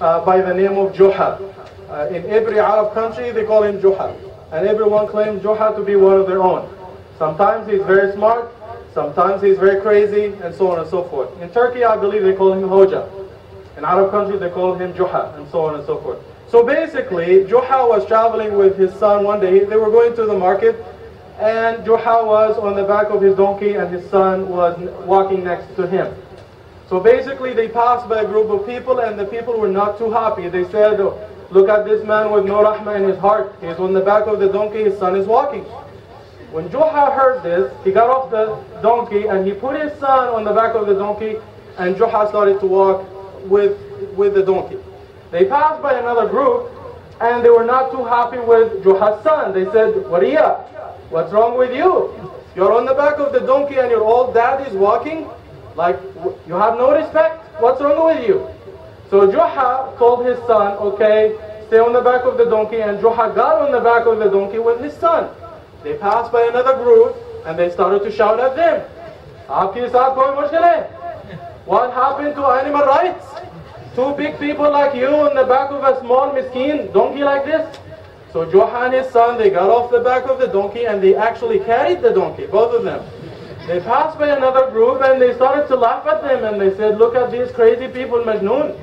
uh, by the name of Juha. Uh, in every Arab country, they call him Juha. And everyone claims Juha to be one of their own. Sometimes he's very smart, sometimes he's very crazy, and so on and so forth. In Turkey, I believe they call him Hoja. In Arab countries, they call him Juha, and so on and so forth. So basically, Juha was traveling with his son one day. They were going to the market, and Juha was on the back of his donkey, and his son was walking next to him. So basically, they passed by a group of people, and the people were not too happy. They said, Look at this man with no rahmah in his heart. He's on the back of the donkey, his son is walking. When Juha heard this, he got off the donkey and he put his son on the back of the donkey, and Juha started to walk with, with the donkey. They passed by another group, and they were not too happy with Juha's son. They said, Wariya, what's wrong with you? You're on the back of the donkey and your old dad is walking? Like, you have no respect? What's wrong with you? So Juha told his son, okay, stay on the back of the donkey, and Juha got on the back of the donkey with his son. They passed by another group, and they started to shout at them. What happened to animal rights? Two big people like you on the back of a small miskin donkey like this? So Juha and his son, they got off the back of the donkey and they actually carried the donkey, both of them. They passed by another group and they started to laugh at them and they said, look at these crazy people, Majnoon.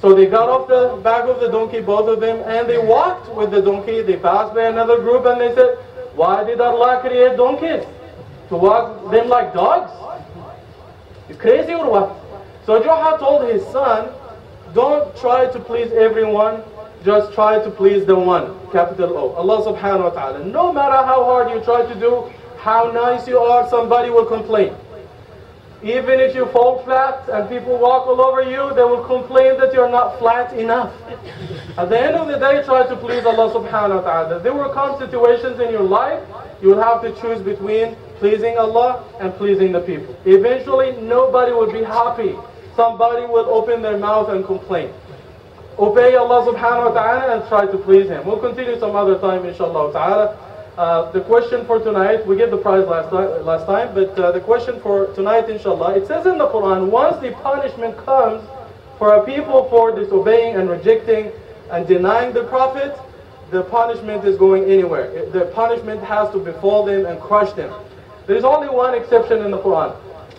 So they got off the back of the donkey, both of them, and they walked with the donkey. They passed by another group and they said, why did Allah create donkeys? To walk them like dogs? You crazy or what? So Juha told his son, don't try to please everyone, just try to please the one, capital O, Allah subhanahu wa ta'ala. No matter how hard you try to do, how nice you are, somebody will complain. Even if you fall flat and people walk all over you, they will complain that you're not flat enough. At the end of the day, try to please Allah subhanahu wa ta'ala. There will come situations in your life, you will have to choose between pleasing Allah and pleasing the people. Eventually, nobody will be happy. Somebody will open their mouth and complain. Obey Allah subhanahu wa ta'ala and try to please Him. We'll continue some other time, inshallah ta'ala. Uh, the question for tonight, we gave the prize last, last time, but uh, the question for tonight, inshallah, it says in the Quran, once the punishment comes for a people for disobeying and rejecting and denying the Prophet, the punishment is going anywhere. The punishment has to befall them and crush them. There is only one exception in the Quran.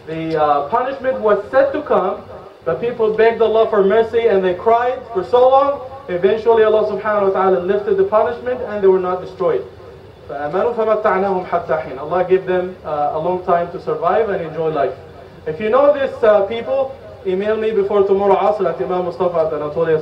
The uh, punishment was set to come, but people begged Allah for mercy and they cried for so long. Eventually Allah subhanahu wa ta'ala lifted the punishment and they were not destroyed. Uh, Allah give them uh, a long time to survive and enjoy life. If you know these uh, people, email me before tomorrow asr at imammustafa at anatolia